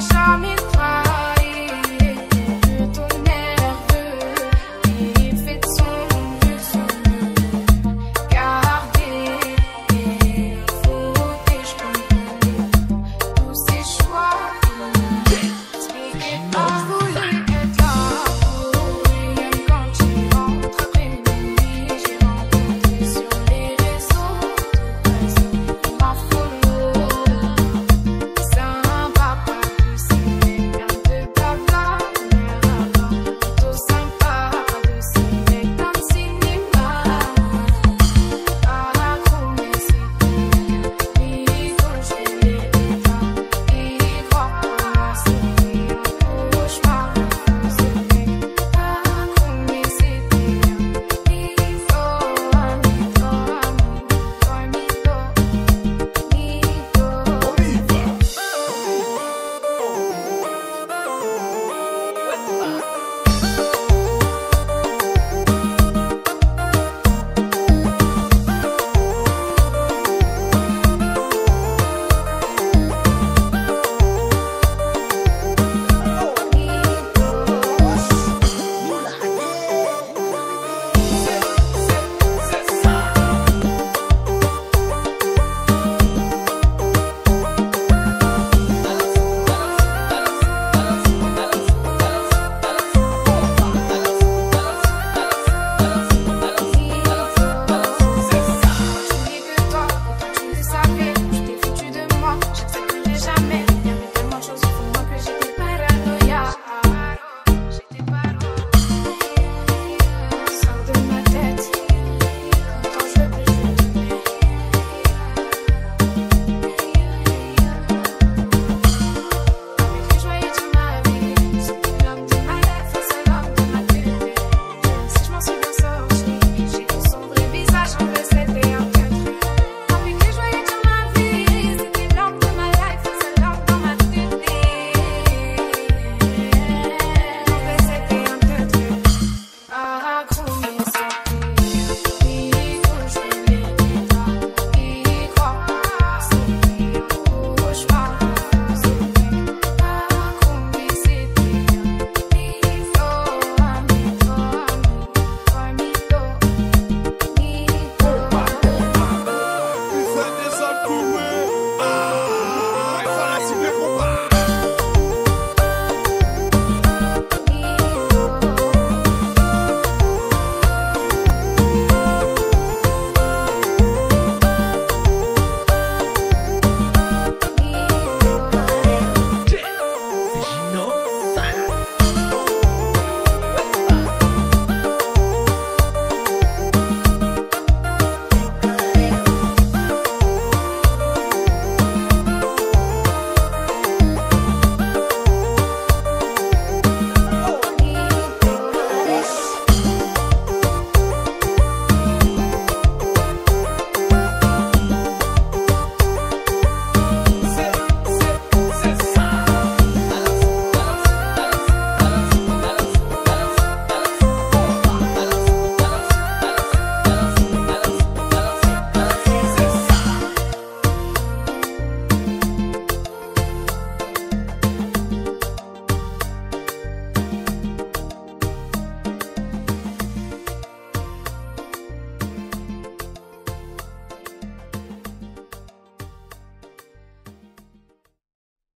wish I.